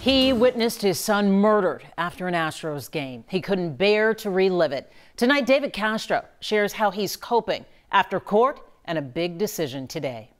He witnessed his son murdered after an Astros game. He couldn't bear to relive it. Tonight, David Castro shares how he's coping after court and a big decision today.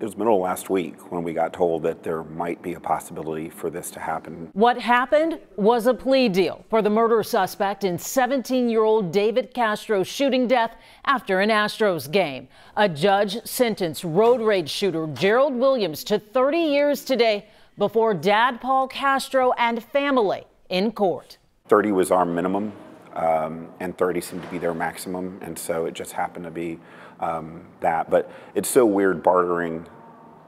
It was middle of last week when we got told that there might be a possibility for this to happen. What happened was a plea deal for the murder suspect in 17 year old David Castro's shooting death after an Astros game. A judge sentenced road rage shooter Gerald Williams to 30 years today before dad Paul Castro and family in court. 30 was our minimum, um, and 30 seemed to be their maximum, and so it just happened to be um, that. But it's so weird bartering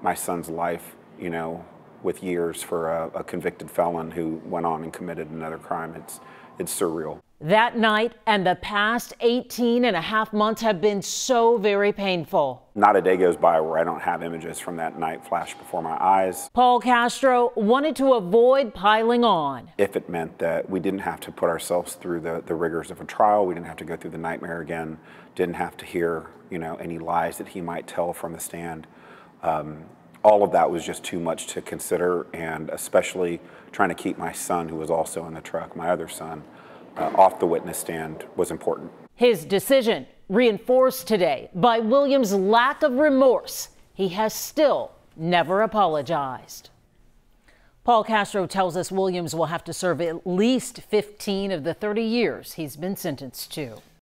my son's life, you know, with years for a, a convicted felon who went on and committed another crime. It's it's surreal. That night and the past 18 and a half months have been so very painful. Not a day goes by where I don't have images from that night flash before my eyes. Paul Castro wanted to avoid piling on. If it meant that we didn't have to put ourselves through the, the rigors of a trial, we didn't have to go through the nightmare again, didn't have to hear, you know, any lies that he might tell from the stand. Um, all of that was just too much to consider, and especially trying to keep my son, who was also in the truck, my other son, uh, off the witness stand was important. His decision reinforced today by Williams' lack of remorse. He has still never apologized. Paul Castro tells us Williams will have to serve at least 15 of the 30 years he's been sentenced to.